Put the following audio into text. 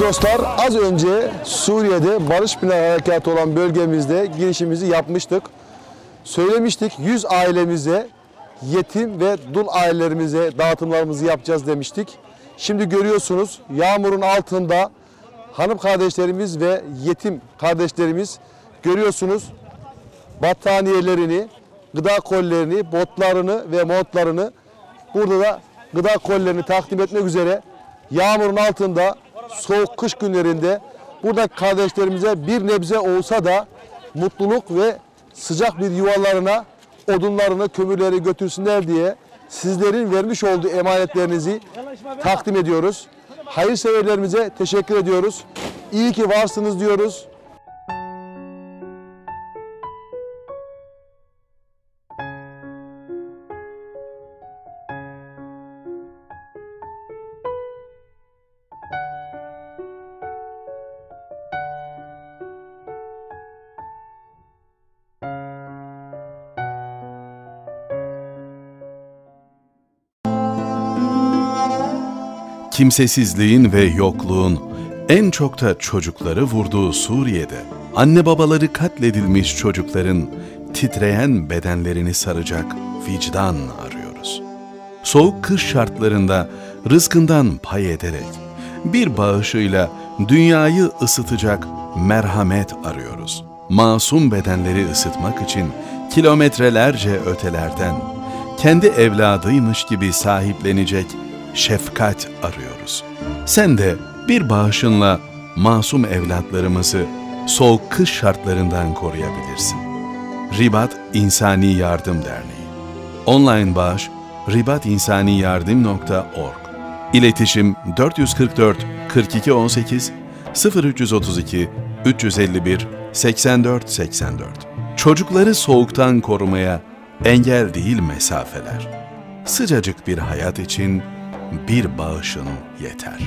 Dostlar az önce Suriye'de barış planı harekatı olan bölgemizde girişimizi yapmıştık. Söylemiştik 100 ailemize yetim ve dul ailelerimize dağıtımlarımızı yapacağız demiştik. Şimdi görüyorsunuz yağmurun altında hanım kardeşlerimiz ve yetim kardeşlerimiz görüyorsunuz battaniyelerini, gıda kollerini, botlarını ve montlarını burada da gıda kollerini takdim etmek üzere yağmurun altında soğuk kış günlerinde burada kardeşlerimize bir nebze olsa da mutluluk ve sıcak bir yuvalarına odunlarını, kömürleri götürsünler diye sizlerin vermiş olduğu emanetlerinizi takdim ediyoruz. Hayırseverlerimize teşekkür ediyoruz. İyi ki varsınız diyoruz. Kimsesizliğin ve yokluğun en çok da çocukları vurduğu Suriye'de anne babaları katledilmiş çocukların titreyen bedenlerini saracak vicdan arıyoruz. Soğuk kış şartlarında rızkından pay ederek bir bağışıyla dünyayı ısıtacak merhamet arıyoruz. Masum bedenleri ısıtmak için kilometrelerce ötelerden kendi evladıymış gibi sahiplenecek şefkat arıyoruz. Sen de bir bağışınla masum evlatlarımızı soğuk kış şartlarından koruyabilirsin. Ribat İnsani Yardım Derneği Online bağış ribatinsaniyardım.org İletişim 444 42 18 0332 351 84 84 Çocukları soğuktan korumaya engel değil mesafeler. Sıcacık bir hayat için bir bağışın yeter.